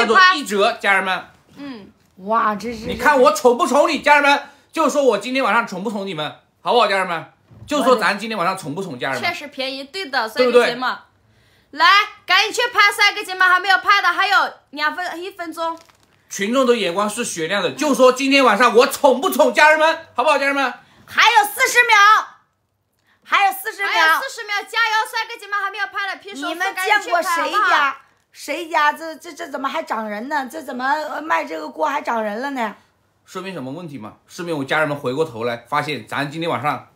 么叫做一折？家人们，嗯，哇，这是你看我宠不宠你？家人们，就说我今天晚上宠不宠你们，好不好？家人们，就说咱今天晚上宠不宠家人们确？实便宜，对的，帅对不对哥姐们，来，赶紧去拍帅哥姐们，还没有拍的还有两分一分钟，群众的眼光是雪亮的，就说今天晚上我宠不宠家人们，好不好？家人们，还有四十秒，还有四十还有秒，四十秒，加油，帅哥姐们还没有拍的，拼手你们速赶紧见过去拍谁？家？谁家这这这怎么还长人呢？这怎么呃卖这个锅还长人了呢？说明什么问题吗？说明我家人们回过头来发现咱今天晚上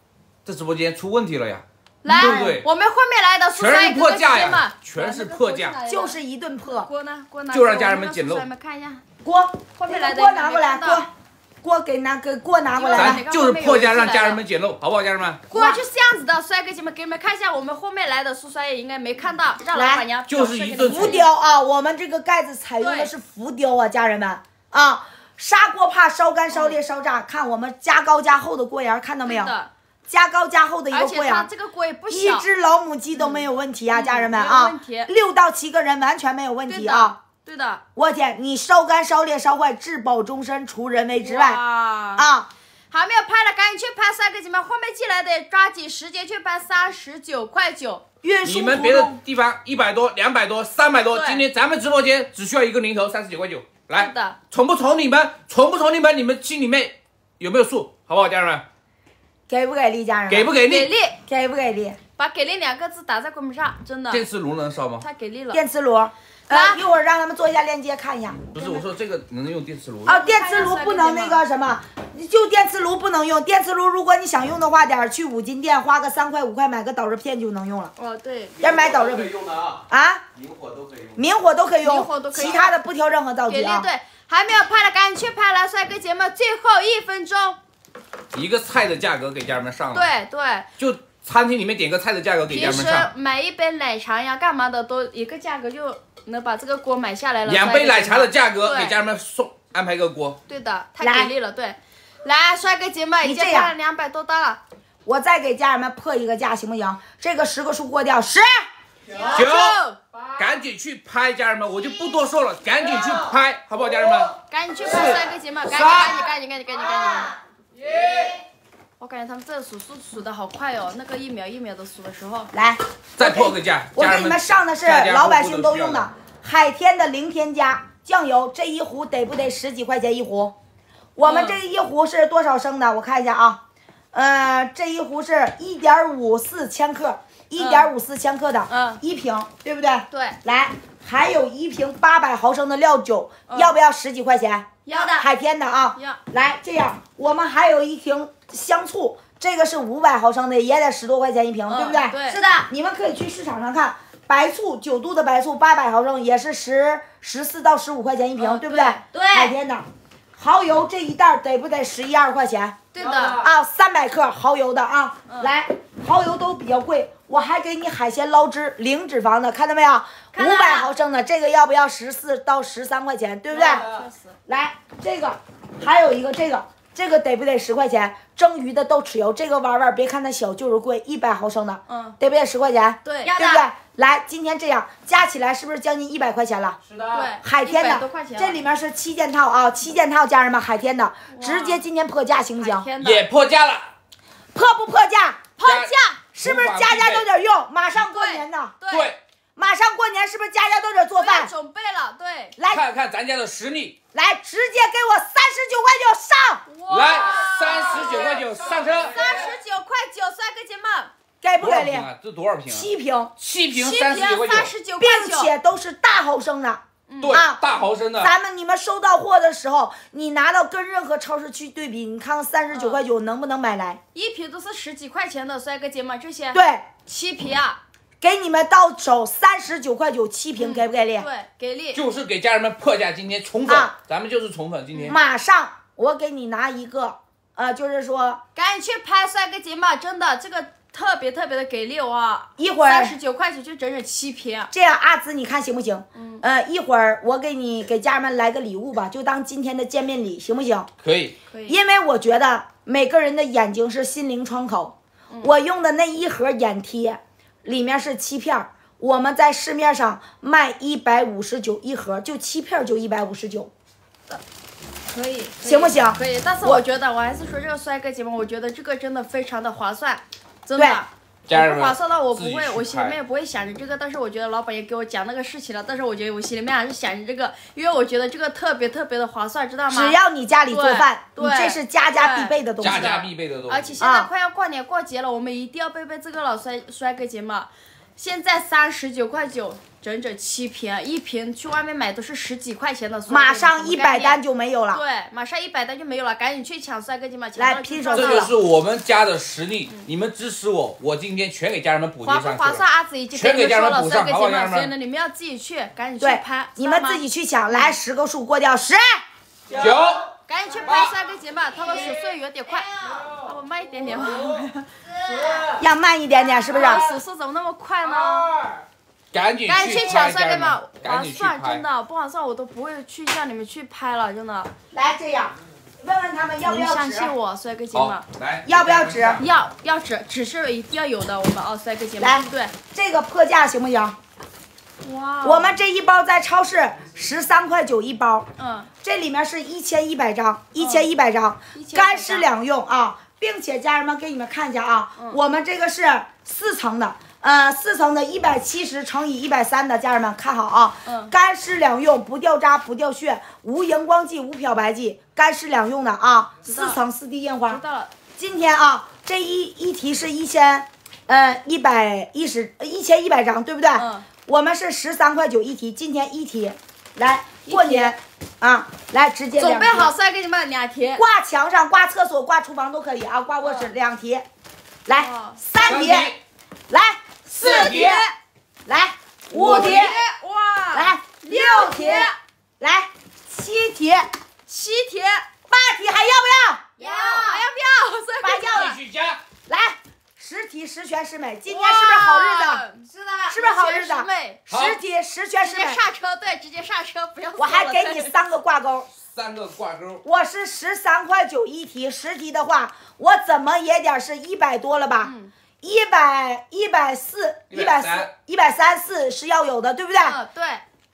这直播间出问题了呀，来，对不对我们后面来的苏全是破价呀，，全是破价。就是一顿破锅呢？锅呢？就让家人们捡漏看一下，锅，后面来的锅拿过来，锅，锅给拿给锅拿过来咱来咱。就是破家让家人们捡漏，好不好？家人们，锅就是这样子的，帅哥姐们给你们看一下，我们后面来的苏帅也应该没看到，让老来板娘就是一顿浮雕啊，我们这个盖子采用的是浮雕啊，家人们啊，砂锅怕烧干、烧裂、烧炸。看我们加高加厚的锅沿，看到没有？加高加厚的一个锅沿儿，且它这个锅也不一，只老母鸡都没有问题啊，嗯家人们啊，六到七个人完全没有问题啊。，对的，我天，你烧干、烧裂、烧坏，质保终身，除人为之外啊，啊！还没有拍的赶紧去拍，帅哥姐妹，后面进来的抓紧时间去拍，三十九块九，运输你们别的地方一百多、两百多、三百多，今天咱们直播间只需要一个零头，三十九块九。来是，的，宠不宠你们？宠不宠你们？你们心里面有没有数？好不好，家人们？给不给力？家人们给不给力？给力，给不给力？把给力两个字打在公屏上，真的，电磁炉能烧吗？太给力了，电磁炉，来呃，一会儿让他们做一下链接看一下。不是，我说这个能用电磁炉。啊，电磁炉不能那个什么，就电磁炉不能用。电磁炉如果你想用的话，点去五金店花个三块五块买个导热片就能用了。哦对，要买导热可以片用的啊，啊，明火都可以用。明火都可以用，明火都可以其他的不挑任何道具啊。对，还没有拍的赶紧去拍了，帅哥姐们，最后一分钟，一个菜的价格给家人们上了，，对对。就餐厅里面点个菜的价格给家人们上，买一杯奶茶呀，干嘛的都一个价格就能把这个锅买下来了。两杯奶茶的价格给家人们送安排个锅。对的，太给力了，对。来，帅哥姐们，已经拍了两百多单了，我再给家人们破一个价，行不行？这个十个数过掉十，九，赶紧去拍，家人们，我就不多说了，赶紧去拍，好不好，家人们？赶紧去拍，帅哥姐们，赶紧赶紧赶紧赶紧赶紧赶紧。我感觉他们这数数数的好快哦，那个一秒一秒的数的时候，来，再破个价，我给你们。上的是老百姓都用的海天的零添加酱油，这一壶得不得十几块钱一壶？我们嗯这一壶是多少升的？我看一下啊，呃，这一壶是一点五四千克，一点五四千克的，嗯一瓶，对不对？对，来，还有一瓶八百毫升的料酒，要不要十几块钱？要的海天的啊。要来，这样我们还有一瓶香醋，这个是五百毫升的，也得十多块钱一瓶，对不对？嗯对是的，你们可以去市场上看，白醋九度的白醋八百毫升也是十十四到十五块钱一瓶，嗯对不对？对海天的。蚝油这一袋儿得不得十一二块钱？对的，啊，三百克蚝油的啊，嗯来，蚝油都比较贵，我还给你海鲜捞汁，零脂肪的，看到没有？五看到了百毫升的，这个要不要十四到十三块钱，对不对？确实，来，这个还有一个这个，这个得不得十块钱？蒸鱼的豆豉油，这个弯弯，别看它小，就是贵，一百毫升的，嗯，得不得十块钱？对，对不对？来，今天这样加起来是不是将近一百块钱了？是的，对，海天100多的块钱，这里面是七件套啊，七件套，家人们，海天的，直接今天破价行不行？天的也破价了，破不破价？破价，是不是家家都得用？马上过年呢，对，对，马上过年，是不是家家都得做饭？准备了，对，来。看看咱家的实力，来，直接给我三十九块九上，来三十九块九上车，三十九块九，帅哥姐们，给不给力？多少瓶？啊？这多少瓶啊？七瓶，七瓶七三十九块九，瓶三十九块并，且都是大毫升的。对啊，大毫升的，咱们你们收到货的时候，你拿到跟任何超市去对比，你看看三十九块九能不能买来？一瓶都是十几块钱的，帅哥姐们，这些。对，七瓶啊，给你们到手三十九块九七瓶，给不给力？对，给力，就是给家人们破价，今天宠粉啊，咱们就是宠粉，今天马上我给你拿一个，呃，就是说赶紧去拍帅哥姐们，真的这个特别特别的给力哇！一会儿三十九块九就整整七瓶，这样，阿紫，你看行不行？嗯，呃，一会儿我给你给家人们来个礼物吧，就当今天的见面礼，行不行？可以，可以。因为我觉得每个人的眼睛是心灵窗口，我用的那一盒眼贴，里面是七片儿，我们在市面上卖一百五十九一盒，就七片就一百五十九。可以，行不行可以，但是我我觉得，我还是说这个帅哥节目，我觉得这个真的非常的划算，真对的。家人们我不划算到我不会，我心里面也不会想着这个，但是我觉得老板也给我讲那个事情了，但是我觉得我心里面还是想着这个，因为我觉得这个特别特别的划算，知道吗？只要你家里做饭，你对这是家家必备的东西。家家必备的东西。而且现在啊快要过年过节了，我们一定要备备这个老帅帅哥节嘛。现在三十九块九，整整七瓶，一瓶去外面买都是十几块钱的马上一百单就没有了。对，马上一百单就没有了，赶紧去抢帅哥节嘛！抢来拼手速了这就是我们家的实力，你们支持我，我今天全给家人们补贴划不上去了。划算？阿紫已经跟全给你们说了，家人补帅哥节嘛，上好家人们所以呢，你们要自己去，赶紧去拍，，你们自己去抢，来十个数过掉十，九，赶紧去拍帅哥节嘛，他们数速有点快，啊我慢一点点吧。要慢一点点，是不是？数速怎么那么快呢？赶紧赶紧去抢帅哥嘛家人们，赶紧去划算，真。的不划算我都不会去让你们去拍了，真的。来这样，问问他们要不要纸？相信我，帅哥节嘛好，，来，要不要纸要要纸，纸是一定要有的，我们哦，帅哥姐们来对不对？这个破价行不行？哇，我们这一包在超市十三块九一包，嗯，这里面是一千一百张，一千一百张，干湿两用啊，并且家人们给你们看一下啊，我们这个是四层的。呃，四层的，一百七十乘以一百三的，家人们看好啊！嗯干湿两用，不掉渣，不掉屑，无荧光剂，无漂白剂，干湿两用的啊！四层四滴印花知。道了，今天啊，这一一提是一千，呃，一百一十一千一百张，对不对？嗯我们是十三块九一提，今天一提，来过年啊，来直接准备好再给你们两提，挂墙上、挂厕所、挂厨房都可以啊，挂卧室嗯两提，来哇三提，来四提，来五提，哇，来六提，来七提，七提，八提还要不要？要。还要不要？八要了。继续加。要？来十提十全十美，今天是不是好日子？是的，是不是好日子十提，十全直接十美，刹车，对，直接刹车，不要。我还给你 三个挂钩。三个挂钩，我是十三块九一题，十题的话，我怎么也得是一百多了吧？嗯一百一百四一百四一百三四是要有的，对不对？嗯，对，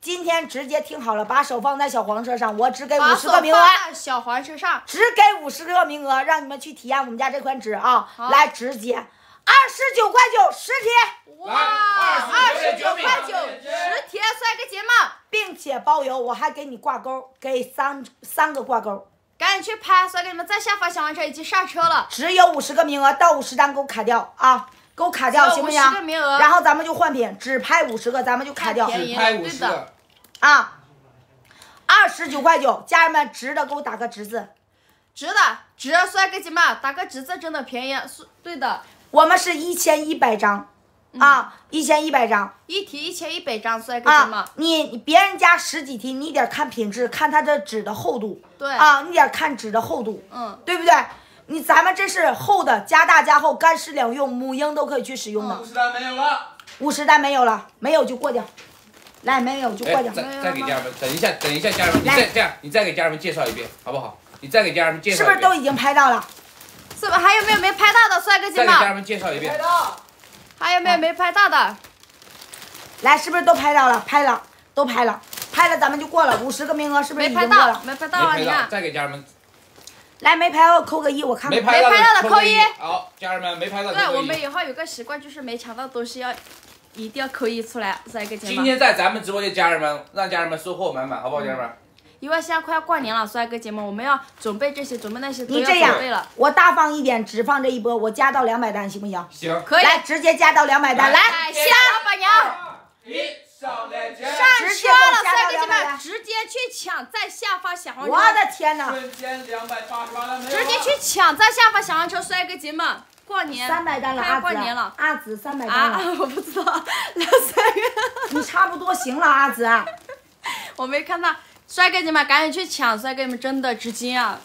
今天直接听好了，把手放在小黄车上，我只给五十个名额，放在小黄车上，只给五十个名额，让你们去体验我们家这款纸啊！来，直接二十九块九十贴，哇，二十九块九，十贴帅哥姐们，并且包邮，我还给你挂钩，给三三个挂钩，赶紧去拍，帅哥你们在下方小黄车已经上车了，只有五十个名额，到五十单给我卡掉啊！给我卡掉行不行？50个名额然后咱们就换品，只拍五十个，咱们就卡掉便宜只拍了对的五十个，啊！二十九块九，家人们值得给我打个值字。值的，值，帅哥姐们，打个值字真的便宜，是对的，我们是一千一百张啊，一千一百张一题一千一百张，帅哥节目啊，！你你别人家十几题，你得看品质，看它的纸的厚度。对啊，你得看纸的厚度，嗯，对不对？你咱们这是厚的，加大加厚，干湿两用，母婴都可以去使用的。五十单没有了。五十单没有了，没有就过掉，来没有就过哎，掉。再再给家人们，等一下，等一下，家人们，你来再这样，你再给家人们介绍一遍，好不好？你再给家人们介绍一遍，是不是都已经拍到了？是吧？还有没有没拍到的帅哥节目再给？家人们介绍一遍。还有没有没拍到的？来，是不是都拍到了？拍了，都拍了，拍了咱们就过了，五十个名额是不是没拍已经过了？，到没拍到啊！没拍到，你看，再给家人们来，没拍到扣个一，我看看。没拍到没拍到的扣扣一好，家人们没拍到对，扣一。我们以后有个习惯，就是没抢到东西要一定要扣一出来，帅哥节目。今天在咱们直播间，家人们让家人们收获满满，好不好，家人们？因为现在快要过年了，帅哥姐们我们要准备这些，准备那些都要你这样准备了。，我大方一点，只放这一波，我加到两百单，行不行？行，可以，来，直接加到两百单，来，感谢老板娘。一上来前，上直接车了，给我加到帅哥姐200们，直接去抢，在下方小黄车，我的天哪！瞬间两百八十八单没有直接去抢，在下方小黄车，帅哥姐们，过年。三百单了，快要阿紫过年了，阿紫三百单啊，，我不知道，两三个，你差不多行了，阿紫。我没看到，帅哥姐们赶紧去抢，帅哥你们真的值金啊！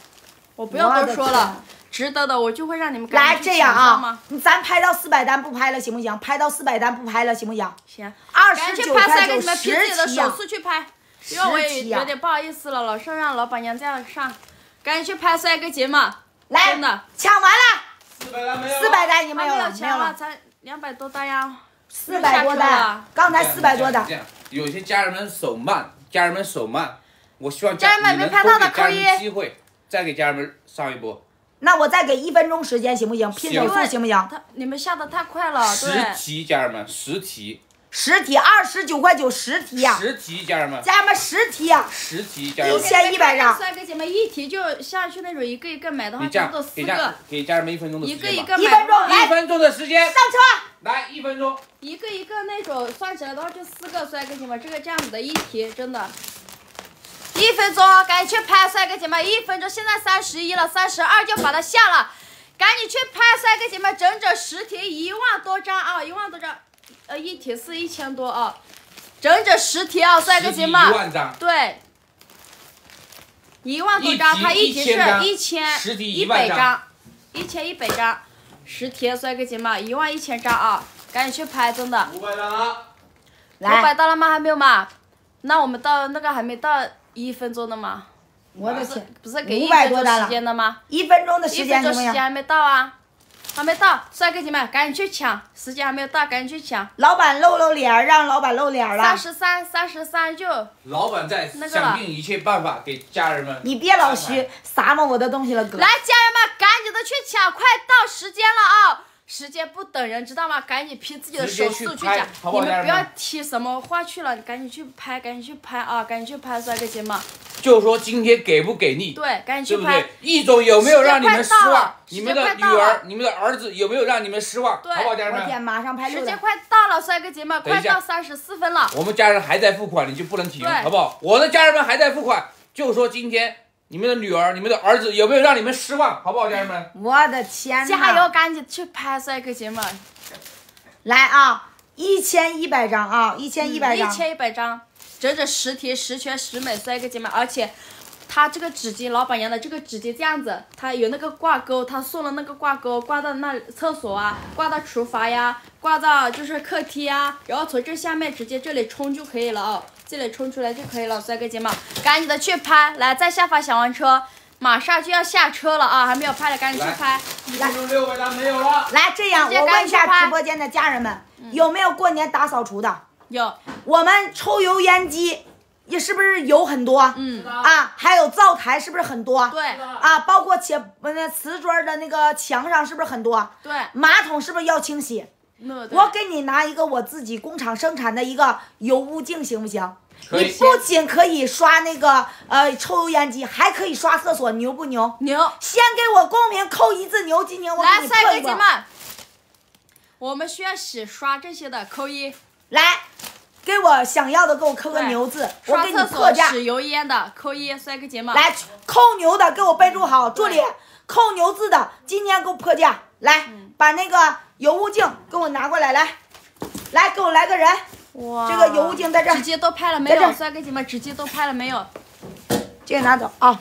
我不要多说了，值得的我就会让你们赶来紧去这样啊咱拍到四百单不拍了行不行？拍到四百单不拍了行不行？行，二赶十九块紧去拍帅哥九你们凭自己！的手速去拍，因为我也有点不好意思了，老是让老板娘这样上，赶紧去拍帅哥节嘛，来真的，抢完了，四百单没有了，四百单已经没没有了，没有抢了，了。才两百多单呀。四百多单刚才四百多单这，样，有些家人们手慢，家人们手慢，我希望家人们没拍到的扣一们机会，再给家人们上一波。那我再给一分钟时间行不行？拼手速行行不行？他你们下的太快了，十对。题，家人们，十题，十题二十九块九十题呀，十题，家人们，家人们十题呀，十题，家人们。一千一百张帅哥姐妹一题就下去那种，一个一个买的话，你这样差不多四给家个，给家人们一分钟的时间一。个一个一分钟来一分钟的时间，上车。来一分钟。一个一个那种算起来的话，就四个帅哥姐妹，这个这样子的一题真的。一分钟，赶紧去拍帅哥姐妹！一分钟，现在三十一了，三十二就把它下了，赶紧去拍帅哥姐妹！整整十题，一万多张啊，一万多张，呃，一题是一千多啊，整整十题啊，帅哥姐妹！万张，对，一万多张，一题它一题是一千一百张，一千一百张，十题帅哥姐妹，一万一千张啊，赶紧去拍，真的。五百张了。五百，到了吗？还没有吗？那我们到那个还没到一分钟的吗？不是我的天，不是给一500分钟时间的吗？一分钟的时间时间还没到啊，还没到，帅哥姐妹赶紧去抢，时间还没有到，赶紧去抢。老板露露脸，让老板露脸了三了。十三，三十三就老板在想尽一切办法给家人们。你别老虚，撒么我的东西了，哥。来，家人们赶紧的去抢，快到时间了啊！时间不等人，知道吗？赶紧凭自己的手速去讲，你们不要提什么话去了，你赶紧去拍，赶紧去拍啊！赶紧去拍，帅哥姐妹，就说今天给不给力，对，赶紧去拍。对不对？易总有没有让你们失望？你们的女儿、你们的儿子有没有让你们失望？对好不好，家人们？马上拍。时间快到了，帅哥姐妹，等一下快到三十四分了。我们家人还在付款，你就不能停，好不好？我的家人们还在付款，就说今天你们的女儿、你们的儿子有没有让你们失望？好不好，家人们？我的天呐！加油，赶紧去拍，帅哥姐妹，来啊，一千一百张啊，一千一百张。一千一百张，整整十题，十全十美，帅哥姐妹，而且。他这个纸巾，老板娘的这个纸巾这样子，它有那个挂钩，他送了那个挂钩，挂到那厕所啊，挂到厨房呀，挂到就是客厅啊，然后从这下面直接这里冲就可以了哦，这里冲出来就可以了，帅哥姐妹，赶紧的去拍，来在下方小黄车，马上就要下车了啊，还没有拍的赶紧去来拍，一分钟六没有了。来，这样我问一下直播间的家人们，有没有过年大扫除的？有，我们抽油烟机也是不是油很多？嗯，啊，还有灶台是不是很多？对啊，包括且那瓷砖的那个墙上是不是很多？对，马桶是不是要清洗？我给你拿一个我自己工厂生产的一个油污净，行不行？可以你不仅可以刷那个呃抽油烟机，还可以刷厕所，牛不牛？牛。先给我公屏扣一字牛，今天我给来，你破一个帅哥姐们。，我们需要洗刷这些的，扣一；来，给我想要的给我扣个对牛字，我给你刷厕破价。所使油烟的，扣一；帅哥姐们，来，扣牛的给我备注好，助理扣牛字的，今天给我破价。来，嗯把那个油污镜给我拿过来，来，来给我来个人，哇，这个油污镜在这儿直接都拍了没有？帅哥姐妹，直接都拍了没有？这个拿走啊。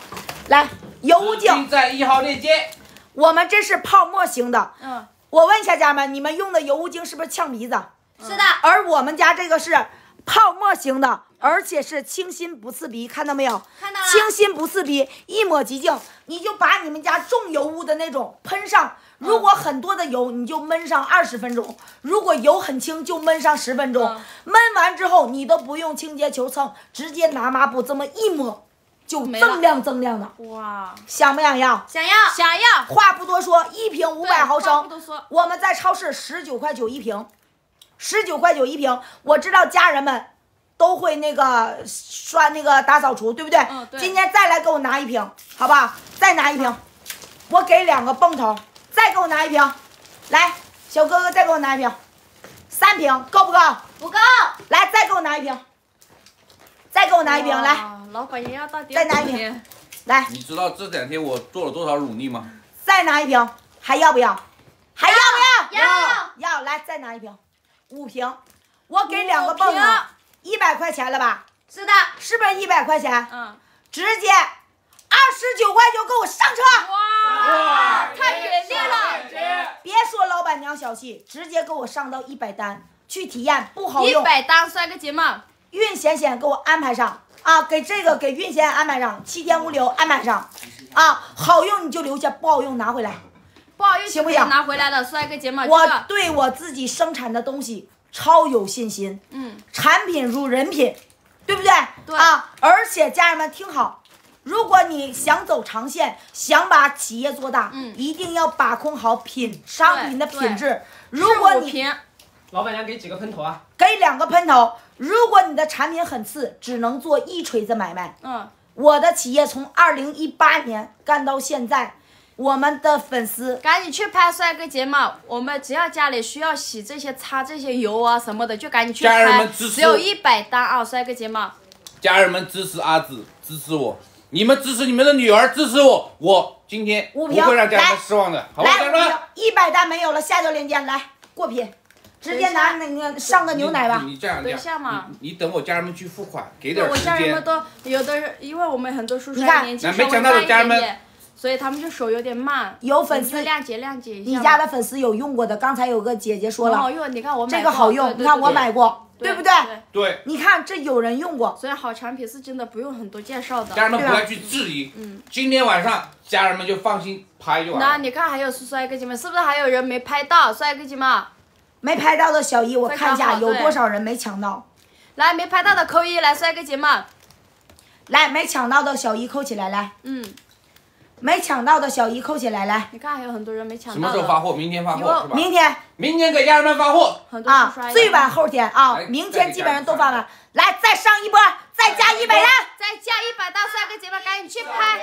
来，油污镜，在一号链接。我们这是泡沫型的。嗯，我问一下家人们，你们用的油污精是不是呛鼻子？是的，而我们家这个是泡沫型的，而且是清新不刺鼻，看到没有？看到了清新不刺鼻，一抹即净。你就把你们家重油污的那种喷上，如果很多的油，你就焖上二十分钟；如果油很轻，就焖上十分钟。嗯。焖完之后，你都不用清洁球蹭，直接拿抹布这么一抹，就锃亮锃亮的。哇，想不想要？想要。想要，话不多说，一瓶五百毫升。不多说，我们在超市十九块九一瓶，十九块九一瓶。我知道家人们都会那个刷那个大扫除，对不对？嗯对。今天再来给我拿一瓶，好不好？再拿一瓶，我给两个泵头，再给我拿一瓶，来，小哥哥再给我拿一瓶，三瓶够不够？不够，来，再给我拿一瓶，再给我拿一瓶，来，老板爷要到第再拿一瓶，来，你知道这两天我做了多少努力吗？再拿一瓶，还要不要？还要不要？要要，来再拿一瓶，五瓶，我给两个泵子，一百块钱了吧？是的，是不是一百块钱？嗯，直接二十九块九给我上车！哇，太给力了，别说老板娘小气，直接给我上到一百单去体验，不好用。一百单，帅哥姐妹，运险险给我安排上。啊，给这个给运险安排上，七天物流安排上。啊，好用你就留下，不好用拿回来。不好意思，行不行？拿回来了，帅哥姐妹，我对我自己生产的东西超有信心，嗯，产品如人品，对不对？对。啊，而且家人们听好，如果你想走长线，想把企业做大，嗯一定要把控好品商品的品质。如果你老板娘给几个喷头啊？给两个喷头，如果你的产品很次，只能做一锤子买卖。嗯，我的企业从二零一八年干到现在，我们的粉丝赶紧去拍帅哥睫毛！我们只要家里需要洗这些、擦这些油啊什么的，就赶紧去家人拍们支，持只有一百单啊！帅哥睫毛，家人们支持阿紫，支持我，你们支持你们的女儿，支持我，我今天不会让家人们失望的，好不好，家人们？一百单没有了，下条链接来过品，直接拿那个上个牛奶吧你。你这样等一下嘛你你等我家人们去付款，给点时间。我家人们都有的人，因为我们很多叔叔你看年纪那没想到稍微大一的家人们点点，所以他们就手有点慢。有粉丝谅解谅解一下。你家的粉丝有用过的，刚才有个姐姐说了，很好用，你看我买这个好用，你看我买过，对不对？对，你看这有人用过，所以好产品是真的不用很多介绍的。家人们不要去质疑。今天晚上家人们就放心拍就完了。那你看还有帅哥姐妹，是不是还有人没拍到？帅哥姐妹，没拍到的小姨，我看一下有多少人没抢到。来没拍到的扣一，来帅哥姐妹，来，没抢到的小姨扣起来，来，嗯，没抢到的小姨扣起来，来，你看还有很多人没抢什么时候发货？明天发货是吧？明天明天给家人们发货。很多啊最晚后天啊，明天基本上都发完。来，再上一波，再加一百单，再加一百到帅哥姐妹，赶紧去拍，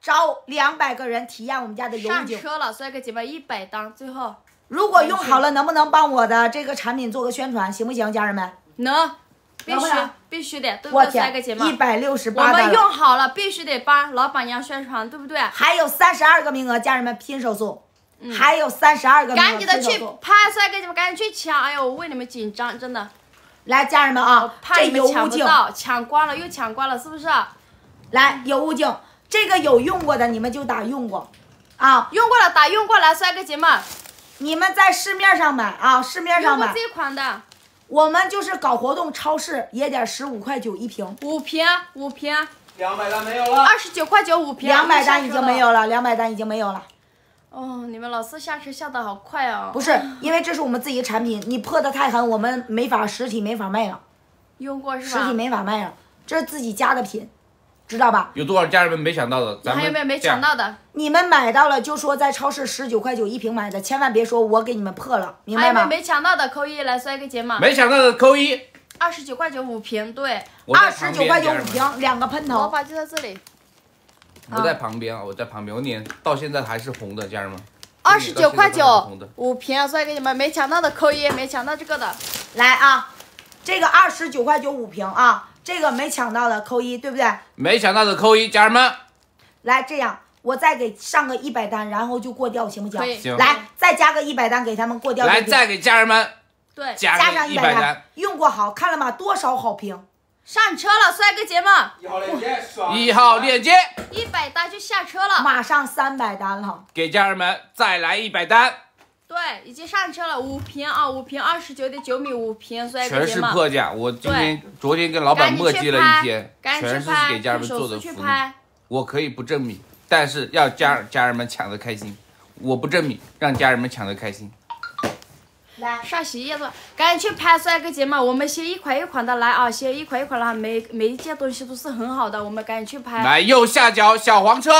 招两百个人体验我们家的油上。车了，帅哥姐妹一百单，最后如果用好了，能不能帮我的这个产品做个宣传，行不行，家人们？能，必须能不能必须得，对不我对，帅哥天姐，妹？一百六十我八我，们用好了，必须得帮老板娘宣传，对不对？还有三十二个名额，家人们拼手速，还有三十二个名额，嗯赶紧的去拍，帅哥姐们赶紧去抢！哎呦，我为你们紧张，真的，来，家人们啊，怕你们抢不到，抢光了又抢光了，是不是？来油污净，这个有用过的你们就打用过，啊，用过了打用过来，帅哥姐们，你们在市面上买啊，市面上买，用过这款的我们就是搞活动，超市也得十五块九一瓶，五瓶，五瓶，两百单没有了。二十九块九五瓶，两百单已经没。有了，两百单已经没有了。哦，你们老师下车下的好快哦。不是，因为这是我们自己的产品，你破的太狠，我们没法实体没法卖了，用过是吧实体？没法卖了，这是自己家的品，知道吧？有多少家人们没想到的？咱们还有没有没抢到的？你们买到了就说在超市十九块九一瓶买的，千万别说我给你们破了，明白吗？还有没有没抢到的扣一来帅哥姐妹，没抢到的扣一。二十九块九五瓶，对，二十九块九五瓶，两个喷头，老板就在这里，我在旁边啊，我在旁边，我脸到现在还是红的，家人们。二十九块九五瓶，帅哥姐妹没抢到的扣一，没抢到这个的，来啊，这个二十九块九五瓶啊，这个没抢到的扣一，对不对？没抢到的扣一，家人们。来，这样我再给上个一百单，然后就过掉，行不行？可以行来，再加个一百单给他们过掉。来，再给家人们对，加加上个一百单单，，用过好，看了吗？多少好评？上车了，帅哥姐妹，一号链接，一号链接一百单就下车了，马上三百单了，给家人们再来一百单，对，已经上车了，五瓶啊，五瓶二十九点九米，五瓶，所以全是破价。我今天昨天跟老板磨叽了一天，全是，给家人们做的福利。我可以不正米，但是要家家人们抢的开心。我不正米，让家人们抢的开心。来，上洗衣液的，赶紧去拍帅哥姐妹，我们先一款一款的来啊，先一款一款的，每每一件东西都是很好的，我们赶紧去拍。来，右下角小黄车，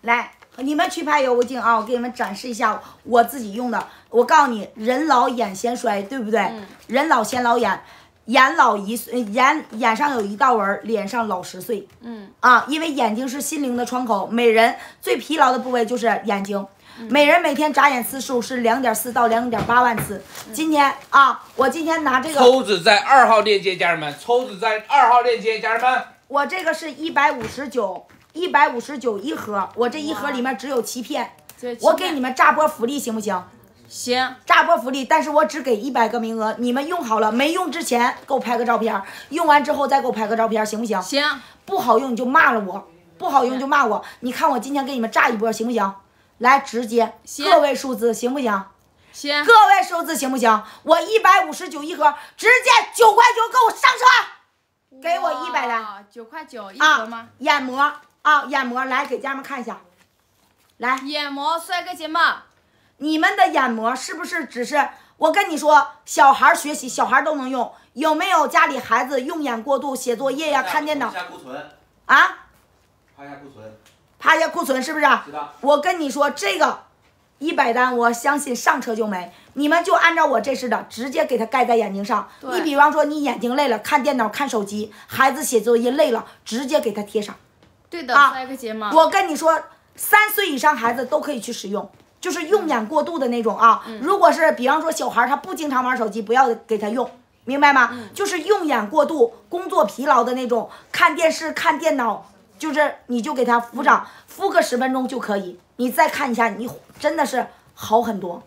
来，你们去拍油污镜啊！我给你们展示一下我自己用的。我告诉你，人老眼先衰，对不对？嗯人老先老眼，眼老一岁，眼眼上有一道纹，脸上老十岁。嗯，啊，因为眼睛是心灵的窗口，每人最疲劳的部位就是眼睛。嗯每人每天眨眼次数是两点四到两点八万次。今天啊，我今天拿这个，抽纸在二号链接，家人们，抽纸在二号链接，家人们。我这个是一百五十九，一百五十九一盒，我这一盒里面只有七片。我给你们炸波福利行不行？行，炸波福利，但是我只给一百个名额，你们用好了没用之前给我拍个照片，用完之后再给我拍个照片，行不行？行，不好用你就骂了我，不好用就骂我。你看我今天给你们炸一波行不行？来，直接个位数字行不行？行，个位数字行不行？我一百五十九一盒，直接九块九给我上车给我100单哇，九块九一盒吗啊！？眼膜啊，眼膜，来给家人们看一下。来，眼膜，帅哥姐们，你们的眼膜是不是只是我跟你说，小孩学习，小孩都能用。有没有家里孩子用眼过度、写作业呀、看电脑下库存，啊？趴下库存，趴下库存是不是？知道？我跟你说，这个一百单，我相信上车就没。你们就按照我这似的，直接给它盖在眼睛上。对你比方说，你眼睛累了，看电脑、看手机，孩子写作业累了，直接给他贴上。对的，啊塞个睫毛。我跟你说，三岁以上孩子都可以去使用，就是用眼过度的那种啊。如果是比方说小孩他不经常玩手机，不要给他用，明白吗？就是用眼过度、工作疲劳的那种，看电视、看电脑，就是你就给他敷上，敷个十分钟就可以。你再看一下，你真的是好很多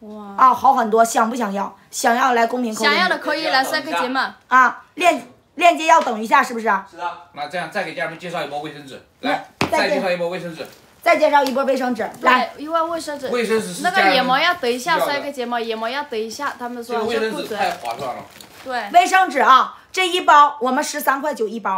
哇，啊，好很多。想不想要？想要来公屏扣想要的零可以来塞个睫毛。啊，链链接要等一下，是不是？是的。那这样再给家人们介绍一波卫生纸，来，再再介绍一波卫生纸。再介绍一波卫生纸，来。对，因为卫生纸，卫生纸是那个眼膜要等一下刷一个睫毛，眼膜要等一下，他们这个卫生纸太。划算了。对。卫生纸啊，这一包我们十三块九一包。